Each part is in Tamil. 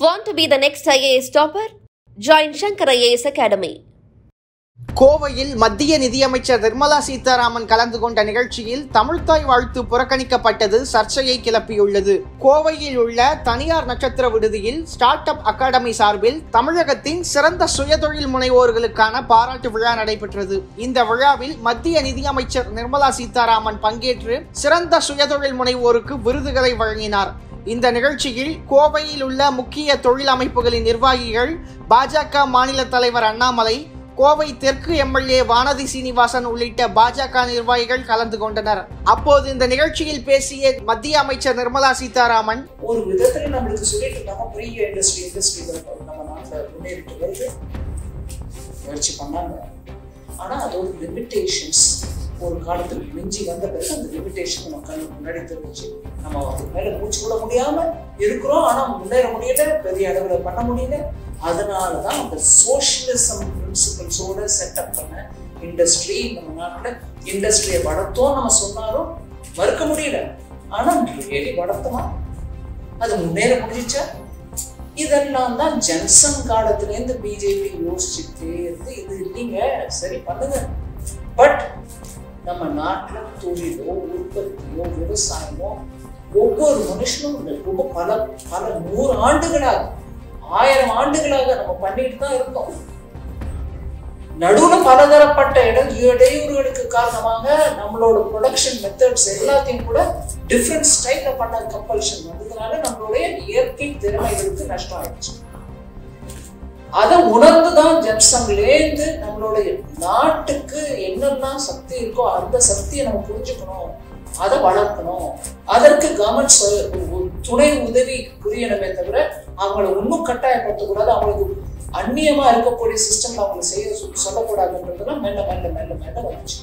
Want to be the next IAS topper? Join Shankar IAS Academy. கோவையில் மத்திய நிதியமைச்சர் நிர்மலா சீதாராமன் கலந்து கொண்ட நிகழ்ச்சியில் தமிழ்தாய் வாழ்த்து புறக்கணிக்கப்பட்டது சர்ச்சையை கிளப்பியுள்ளது கோவையில் உள்ள தனியார் நட்சத்திர விடுதியில் ஸ்டார்ட் அப் அகாடமி சார்பில் தமிழகத்தின் சிறந்த சுயதொழில் முனைவோர்களுக்கான பாராட்டு விழா நடைபெற்றது இந்த விழாவில் மத்திய நிதியமைச்சர் நிர்மலா சீதாராமன் பங்கேற்று சிறந்த சுயதொழில் முனைவோருக்கு விருதுகளை வழங்கினார் இந்த நிகழ்ச்சியில் கோவையில் உள்ள முக்கிய தொழில் அமைப்புகளின் நிர்வாகிகள் பாஜக மாநில தலைவர் அண்ணாமலை கோவை தெற்கு எம்எல்ஏ வானதி சீனிவாசன் உள்ளிட்ட பாஜக நிர்வாகிகள் கலந்து கொண்டனர். அப்போது இந்த நிகழ்ச்சியில் பேசிய மத்திய அமைச்சர் நிர்மலா சீதாராமன் ஒரு விதத்துல நம்மளுக்கு சொல்லிட்டு இருந்தாங்க பெரிய இண்டஸ்ட்ரி இண்டஸ்ட்ரி நம்ம நாட்டில் முன்னேறிட்டு வருது. முயற்சி பண்ணாங்க. ஆனா அதோட லிமிட்டேஷன்ஸ் ஒரு காலத்துல மிஞ்சி வந்த பிறகு அந்த லிமிடேஷன் நம்ம கண்ணு முன்னாடி தெரிஞ்சு நம்ம அதுக்கு மேல மூச்சு விட முடியாம இருக்கிறோம். ஆனா முன்னேற முடியல பெரிய அளவுல பண்ண முடியல. அதனாலதான் அந்த சோசியலிசம் பிரின்சிபல்ஸோட செட்டப் பண்ண இண்டஸ்ட்ரி நம்ம நாட்டுல இண்டஸ்ட்ரியை வளர்த்தோம் நம்ம சொன்னாலும் மறுக்க முடியல. ஆனா ரியலி வளர்த்தோமா? அது முன்னேற முடிஞ்சிச்சா? இதெல்லாம் தான் ஜன்சன் காலத்துல இருந்து பிஜேபி யோசிச்சுட்டே இருந்து இது இல்லைங்க. சரி பண்ணுங்க. பட் நம்ம நாட்டுல தொழிலோ உற்பத்தியோ விவசாயமோ ஒவ்வொரு மனுஷனும் இந்த ரொம்ப பல பல நூறு ஆண்டுகளாக ஆயிரம் ஆண்டுகளாக நம்ம பண்ணிட்டு தான் இருக்கோம். நடுவுல பலதரப்பட்ட இடம் இடையூறுகளுக்கு காரணமாக நம்மளோட ப்ரொடக்ஷன் மெத்தட்ஸ் எல்லாத்தையும் கூட டிஃப்ரெண்ட் ஸ்டைல்ல பண்ண கம்பல்ஷன் வந்ததுனால நம்மளுடைய இயற்கை திறமைகளுக்கு நஷ்டம் ஆயிடுச்சு. அதை உணர்ந்து தான் ஜன்சங்லேருந்து நம்மளுடைய நாட்டுக்கு என்னெல்லாம் சக்தி இருக்கோ அந்த சக்தியை நம்ம புரிஞ்சுக்கணும். அதை வளர்க்கணும். அதற்கு கவர்மெண்ட் துணை உதவி புரியணுமே தவிர அவங்கள இன்னும் கட்டாயப்படுத்தக்கூடாது. அவங்களுக்கு அந்நியமா இருக்கக்கூடிய சிஸ்டம்ல அவங்களை செய்ய சொல்லக்கூடாதுன்றதுலாம் மெல்ல மெல்ல மெல்ல மெல்ல வந்துச்சு.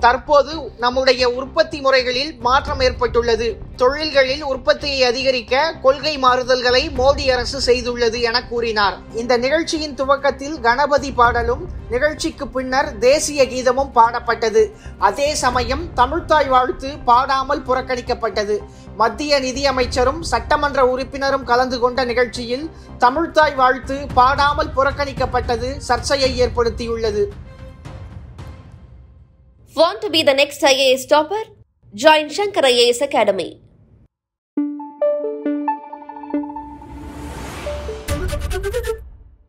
தற்போது நம்முடைய உற்பத்தி முறைகளில் மாற்றம் ஏற்பட்டுள்ளது. தொழில்களில் உற்பத்தியை அதிகரிக்க கொள்கை மாறுதல்களை மோடி அரசு செய்துள்ளது என கூறினார். இந்த நிகழ்ச்சியின் துவக்கத்தில் கணபதி பாடலும் நிகழ்ச்சிக்கு பின்னர் தேசிய கீதமும் பாடப்பட்டது. அதே சமயம் தமிழ்த்தாய் வாழ்த்து பாடாமல் புறக்கணிக்கப்பட்டது. மத்திய நிதியமைச்சரும் சட்டமன்ற உறுப்பினரும் கலந்து கொண்ட நிகழ்ச்சியில் தமிழ்த்தாய் வாழ்த்து பாடாமல் புறக்கணிக்கப்பட்டது சர்ச்சையை ஏற்படுத்தியுள்ளது. Want to be the next IAS topper? Join Shankar IAS Academy.